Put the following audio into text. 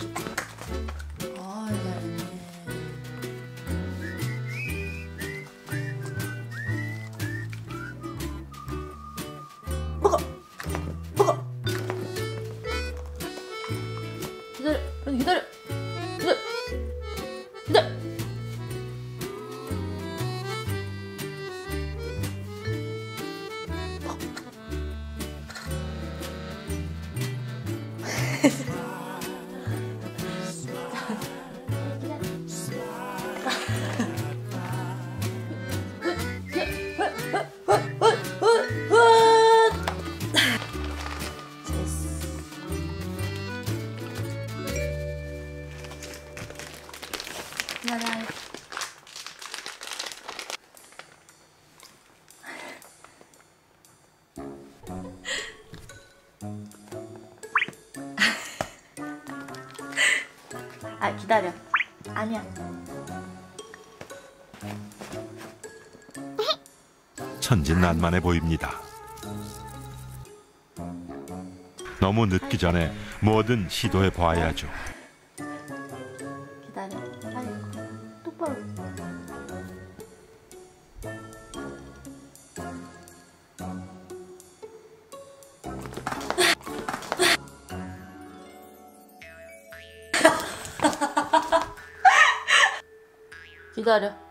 るああだよねバカ。バカ。左左左左 만해. 아 기다려. 아니야. 천진난만해 보입니다. 너무 늦기 전에 뭐든 시도해 봐야죠. 똑바로. 기다려.